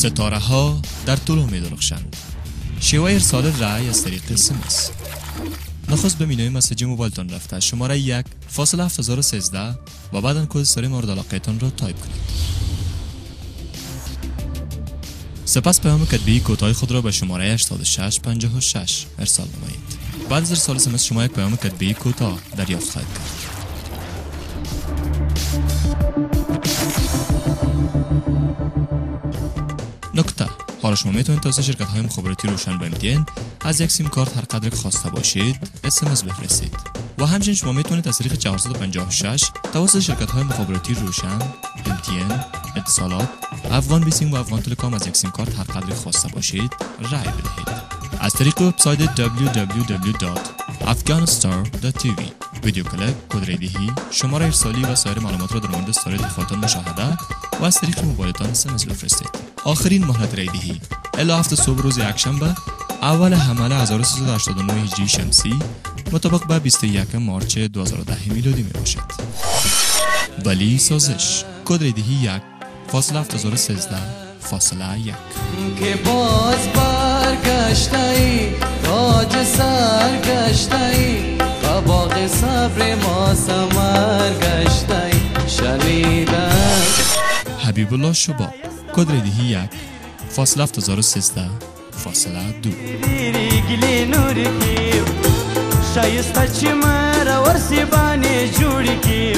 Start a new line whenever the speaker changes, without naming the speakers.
ستاره ها در طلوع می درخشند. شیوه ارسال رأی از طریق سمس. نخست به منوی message موبایلتان رفته شماره یک فاصله 7013 و بعدا کد سری مورد علاقهتان را تایپ کنید. سپس پیام کتبی کوتاه خود را به شماره 8656 ارسال نمایید. بعد از ارسال سمس شما یک پیام کتبی کوتاه دریافت خواهید کرد. نکته. حالا شما می‌تونید توسط شرکت های مخابراتی روشن به MTN از یک سیم کارت هر قدر که خواسته باشید اسمس بفرستید. و همچنین شما می‌تونید از طریق 456 توسط شرکت های مخابراتی روشن MTN اتصالات افغان بیسیم و افغان تلکام از یک سیم کارت هر قدر خواسته باشید رای بدهید. از طریق وبسایت www.afghanistar.tv ویدیو کلیپ، کد ریدیهی، شماره ارسالی و سایر معلومات را در مورد استارید خودتان مشاهده و از طریق موبایلتان اسمس بفرستید. آخرین مهلت ریدیهی الا هفته صبح روز یکشنبه اول حمله 1389 هجری شمسی مطابق به 21 مارچ 2010 میلادی می باشد. ولی سازش کد ریدیهی یک فاصله 7013 فاصله یک.
که باز برگشته ای تاج سر گشته ای و باغ صبر ما سمر گشته ای شنیدم.
حبیب الله شبا کد ریدیهی یک. فاصله 7013 فاصله دو.
شایسته چې جوړی کی